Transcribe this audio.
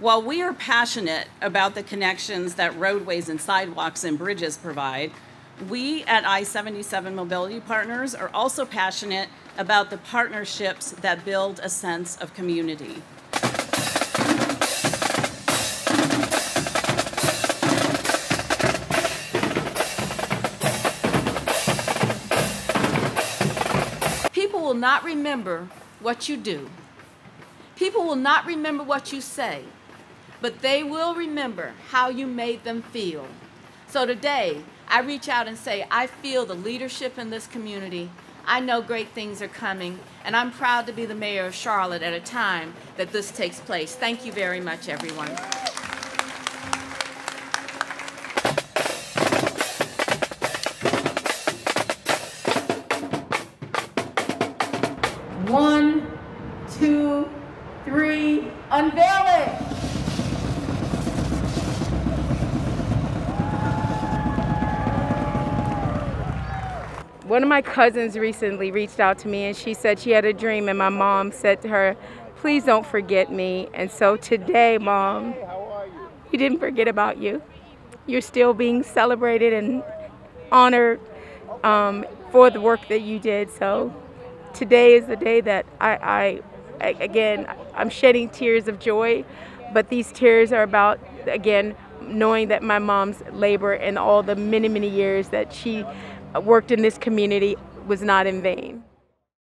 While we are passionate about the connections that roadways and sidewalks and bridges provide, we at I 77 Mobility Partners are also passionate about the partnerships that build a sense of community. People will not remember what you do. People will not remember what you say, but they will remember how you made them feel. So today, I reach out and say, I feel the leadership in this community. I know great things are coming, and I'm proud to be the mayor of Charlotte at a time that this takes place. Thank you very much, everyone. One, two, three, unveil it! One of my cousins recently reached out to me and she said she had a dream and my mom said to her, please don't forget me. And so today, mom, we didn't forget about you. You're still being celebrated and honored um, for the work that you did. So today is the day that I, I, again, I'm shedding tears of joy, but these tears are about, again, knowing that my mom's labor and all the many, many years that she worked in this community was not in vain.